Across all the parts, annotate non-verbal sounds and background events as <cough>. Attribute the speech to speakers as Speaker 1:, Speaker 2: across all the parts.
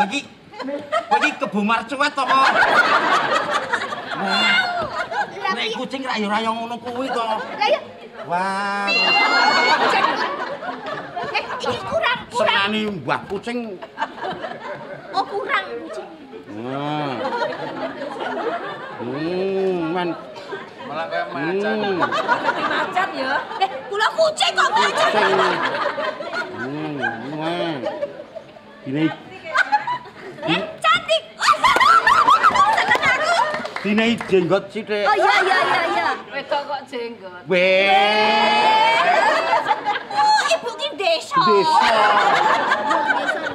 Speaker 1: mlebu marcuet to kok.
Speaker 2: Lah
Speaker 1: Nek
Speaker 2: piye?
Speaker 1: kucing ra yo ra yo ngono kuwi to.
Speaker 2: Lah ya
Speaker 1: Wah,
Speaker 2: eh iki kurang kurang.
Speaker 1: senani mbah kucing.
Speaker 2: Oh kurang kucing.
Speaker 1: Hmm. Hmm, man.
Speaker 3: Malah kayak macan.
Speaker 1: Hmm.
Speaker 4: Macan ya.
Speaker 2: Eh kula kucing kok macan.
Speaker 1: Hmm, wah. Dine
Speaker 2: Eh cantik. Seneng
Speaker 1: dine jenggot sithik.
Speaker 2: Oh iya iya iya iya.
Speaker 4: Wedok kok jenggot.
Speaker 1: Weh.
Speaker 2: Oh ibu ki desa.
Speaker 1: Desa.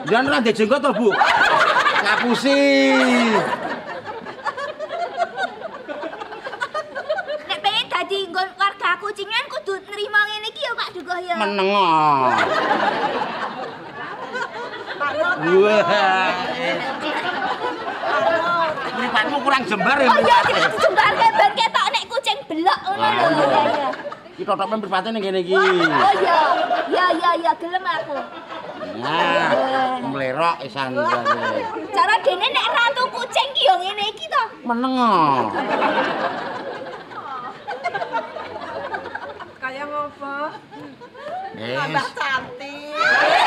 Speaker 1: Jangan ra ndek jenggot to, Bu. Ngapusi.
Speaker 2: Nek pengen dadi nggon warga kucingan kudu nerima ngene iki ya Pak Dukuh ya.
Speaker 1: Meneng. Wah. Mripatmu kurang jembar ya.
Speaker 2: Oh iya iki dijembar kayak ban ketok nek kucing belok ngono lho. Iya iya.
Speaker 1: Iki totoke mripate ning kene iki.
Speaker 2: Oh iya. Iya iya iya gelem aku.
Speaker 1: Nah, mlerok isan.
Speaker 2: Cara dene nek ratu kucing ki yo ngene iki to.
Speaker 1: Meneng.
Speaker 4: Kayak ngopo?
Speaker 1: Wis.
Speaker 4: cantik. <laughs>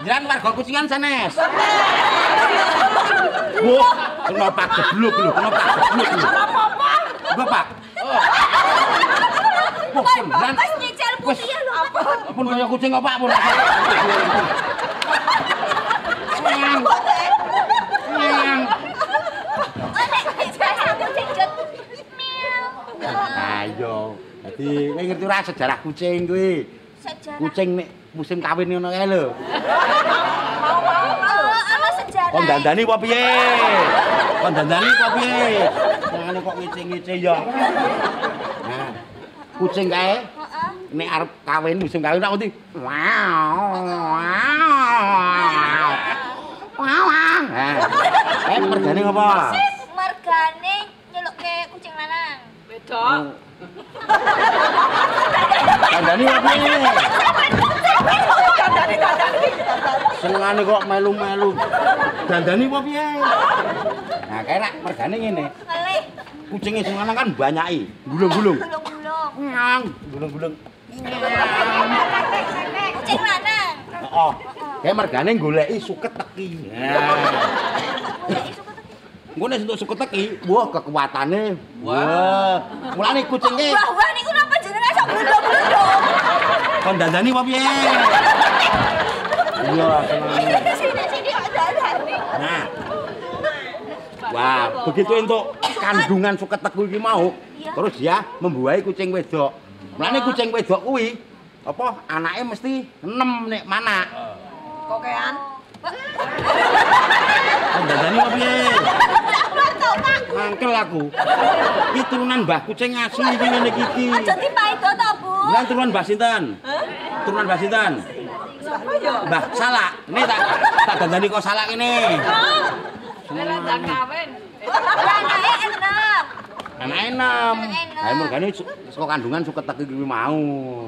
Speaker 1: Jangan warga kucingan sanes. Bu, kenapa gebluk lho? Kenapa gebluk lho?
Speaker 4: Apa-apa?
Speaker 1: Bapak. Oh.
Speaker 2: Wis nyicil putih lho.
Speaker 1: Pun kaya kucing apa pun. Sayang. Sayang.
Speaker 2: Oh nek biasa kucing jut. Miau.
Speaker 1: Ayo. Dadi kowe ngerti ora sejarah kucing kuwi?
Speaker 2: Sejarah.
Speaker 1: Kucing nek musim kawin ngono kae lho.
Speaker 2: Ana sejarah.
Speaker 1: Kon dandani apa piye? Kon dandani apa piye? Jangan kok ngece-ngece ya. Nah, kucing kae
Speaker 2: Heeh.
Speaker 1: nek arep kawin musim kawin tak ngerti. Wow. Wow. Wow. Eh mergane apa?
Speaker 2: Margane nyelukke kucing lanang.
Speaker 4: Wedok.
Speaker 1: Dandani apa
Speaker 4: dandani.
Speaker 1: Senengane kok melu-melu. Dandani apa piye? Nah, kae rak mergane ngene. Kucinge sing lanang kan banyaki, gulung-gulung.
Speaker 2: Gulung-gulung.
Speaker 1: Gulung-gulung.
Speaker 2: Kucing lanang.
Speaker 1: Oh, kayak mergane goleki suket teki. Nah, engko nek entuk suket teki, wah kekuatane. Wah, mulane kucinge
Speaker 2: Wah, wah niku napa jenenge sok blundung-blundung.
Speaker 1: Kon dandani apa piye? Iya, seneng.
Speaker 2: Sini sini kok dadane.
Speaker 1: Nah. Wah, begitu entuk kandungan suket teku iki mau,
Speaker 2: Iya.
Speaker 1: terus dia membuahi kucing wedok. Mulane kucing wedok kuwi apa anake mesti enem nek mana.
Speaker 4: Kokean.
Speaker 1: Kon dandani apa piye? Mangkel aku. Iki turunan Mbah Kucing asli iki ngene iki iki.
Speaker 2: Aja dipaido to, Bu.
Speaker 1: Lan turunan Mbah sinten? Turunan Mbah sinten?
Speaker 4: Siapa ya?
Speaker 1: Mbah Salak. Nih tak tak dandani kok Salak ini.
Speaker 4: Ora tak kawin.
Speaker 2: Anake enem.
Speaker 1: Anak enam.
Speaker 2: Enem.
Speaker 1: Ayo mergane saka kandungan suket teki kuwi mau.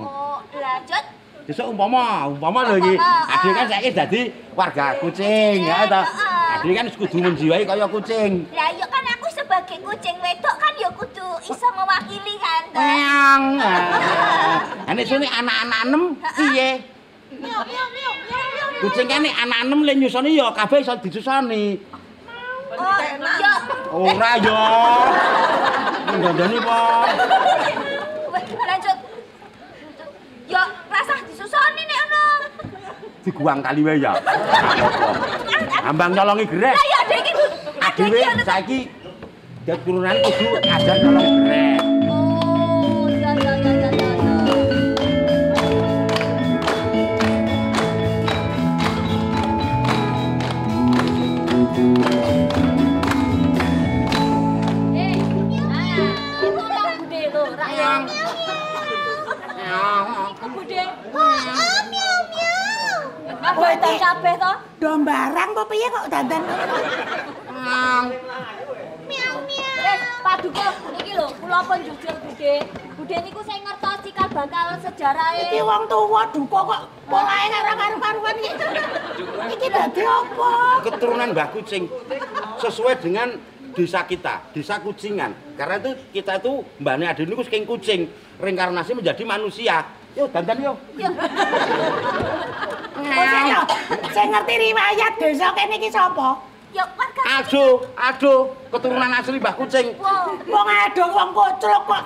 Speaker 2: Oh, lanjut.
Speaker 1: Besok umpama, umpama lho iki.
Speaker 2: Umpama,
Speaker 1: Adik kan
Speaker 2: ah.
Speaker 1: saiki dadi warga kucing, ya ta.
Speaker 2: Ah.
Speaker 1: Adik kan kudu menjiwai kaya kucing.
Speaker 2: Lah ya kan aku sebagai kucing wedok kan ya kudu iso mewakili kan. toh.
Speaker 1: Meong. <laughs> Ah, nek sune anak-anak enem piye? Kucing kan nek anak enem le nyusoni ya kabeh iso disusoni.
Speaker 2: Oh, ya.
Speaker 1: Ora ya. <laughs> Ndandani?
Speaker 2: Weh, lanjut. Ya rasah disusoni nek ono.
Speaker 1: Diguang kali wae ya. <laughs> Ambang nyolongi grek.
Speaker 2: Lah ya adek iki adek
Speaker 1: Adewe
Speaker 2: iki
Speaker 1: saiki dadi turunan kudu ajar nyolongi grek.
Speaker 2: Oh, ya ya ya ya ya. ya. Eh, ah, itu lah bude lo, rakyat. Iku bude. Ah, miau miau. Apa itu kabeh to?
Speaker 5: Dombarang apa piye kok dandan
Speaker 2: Duko, iki lho, kula pun jujur bude. Bude niku saya ngertos cikal bakal sejarahe.
Speaker 5: Iki wong tuwa duka kok polahe karo karo-karuan iki. Iki dadi apa?
Speaker 1: Keturunan Mbah Kucing sesuai dengan desa kita, desa Kucingan. Karena itu kita itu mbahne Ade niku saking kucing, reinkarnasi menjadi manusia. Yo dandan yo.
Speaker 5: Sing yo, sing ngerti riwayat desa kene iki sapa?
Speaker 2: Ya warga
Speaker 1: Aduh, aduh, keturunan asli Mbah Kucing.
Speaker 5: Wong aduh wong kocrok kok.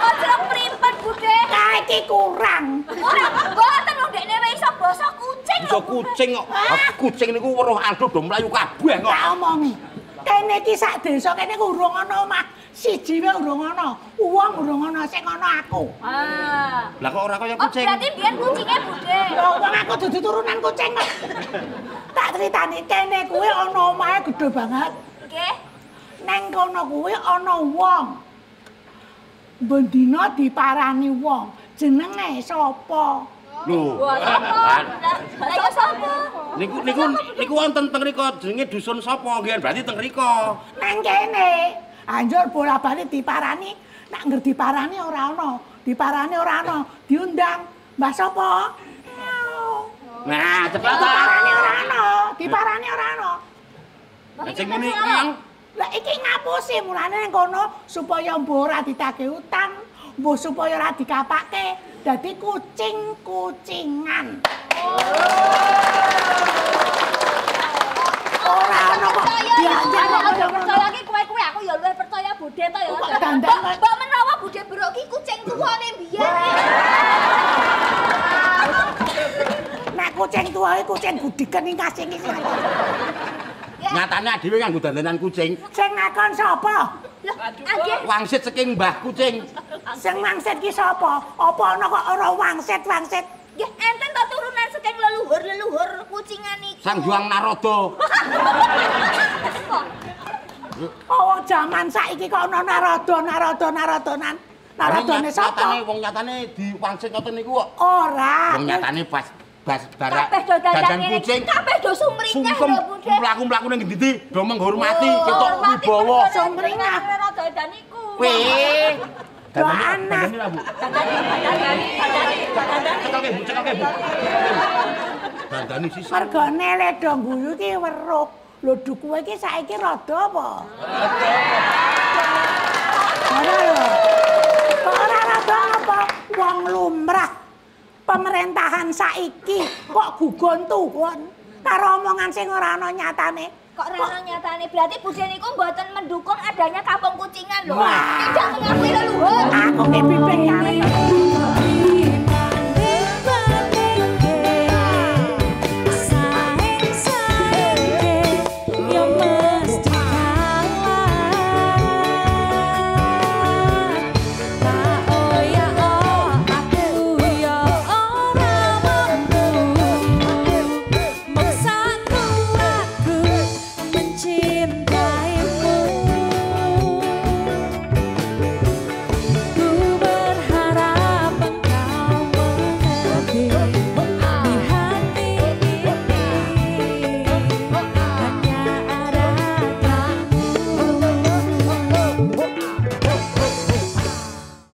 Speaker 2: Kocrok primpet Bude.
Speaker 5: Kae iki kurang.
Speaker 2: Ora mboten wong dekne wis iso basa kucing.
Speaker 1: Iso kucing kok. Ah, Kucing niku weruh aduh do mlayu kabeh kok.
Speaker 5: Tak omongi. Kene iki sak desa kene urung ana omah. Siji wae urung ana. Wong urung ana sing ana aku.
Speaker 2: Ah.
Speaker 1: Lah kok ora kaya
Speaker 2: Oh,
Speaker 1: kucing?
Speaker 2: berarti biyen kucingnya Bude.
Speaker 5: Lho wong aku dudu turunan kucing. <laughs> Tak critani kene kuwi ana omahe gedhe banget.
Speaker 2: Nggih.
Speaker 5: Neng kono kuwi ana wong. Bendina diparani wong. Jenenge sapa?
Speaker 1: Lho.
Speaker 2: Sapa?
Speaker 1: Lah,
Speaker 2: Lah ya sapa?
Speaker 1: Niku niku niku wonten teng mriko jenenge dusun sapa nggih berarti teng mriko.
Speaker 5: Neng kene. Anjur bola-bali diparani. Nak ngger diparani ora ana. Diparani ora ana. Diundang. Mbah sapa?
Speaker 1: Nah, cepet ta.
Speaker 5: Diparani ora ana. Diparani ora ana.
Speaker 1: Sing ngene iki yang
Speaker 5: Lah iki ngapusi mulane nang kono supaya mbok ora ditagih utang, mbok supaya ora dikapake dadi kucing-kucingan. Ora ana kok dianjak kok
Speaker 2: Aku aku ya luwih percaya Bude to ya.
Speaker 5: Kok
Speaker 2: Mbok- menawa Bude Brok ki kucing tuwane biyen.
Speaker 5: Nek kucing tuwa iki kucing budiken ing kasing iki.
Speaker 1: nyatane dhewe nganggo dandanan kucing.
Speaker 5: Sing ngakon sapa?
Speaker 1: Wangsit saking Mbah Kucing.
Speaker 5: Sing wangsit ki sapa? Apa ana kok ora wangsit-wangsit?
Speaker 2: Nggih, enten to turunan saking leluhur-leluhur kucingan iki.
Speaker 1: Sang Juang Naroda. <laughs>
Speaker 5: Oh, zaman saiki kok ana narada, narada, naradonan. Naradane
Speaker 1: Nyatane
Speaker 5: sapa?
Speaker 1: wong nyatane diwangsit ngoten niku kok.
Speaker 5: Ora.
Speaker 1: Wong nyatane pas bas barak
Speaker 2: Kabeh do ngene.
Speaker 1: kucing.
Speaker 2: Kabeh do sumringah lho, Bude.
Speaker 1: mlaku-mlaku ning ndi do menghormati
Speaker 2: Oh,
Speaker 1: ketok wibawa.
Speaker 5: Sumringah.
Speaker 2: Ora dandan iku.
Speaker 1: Weh. Dandani lah, Bu.
Speaker 2: Dandani, dandani, dandani, dandani.
Speaker 1: Cekelke, Bu, cekelke, Bu. Dandani sisi.
Speaker 5: Mergane ledho guyu ki weruh. Lho du kowe iki saiki rada apa? Ora lho. Kok ora rada apa? Wong lumrah. Pemerintahan saiki kok gugon tuwon karo omongan sing ora ana nyatane.
Speaker 2: Kok rana nyatane berarti Bude niku mboten mendukung adanya kampung kucingan lho. Tidak mengakui leluhur.
Speaker 5: Aku ki bibing kare.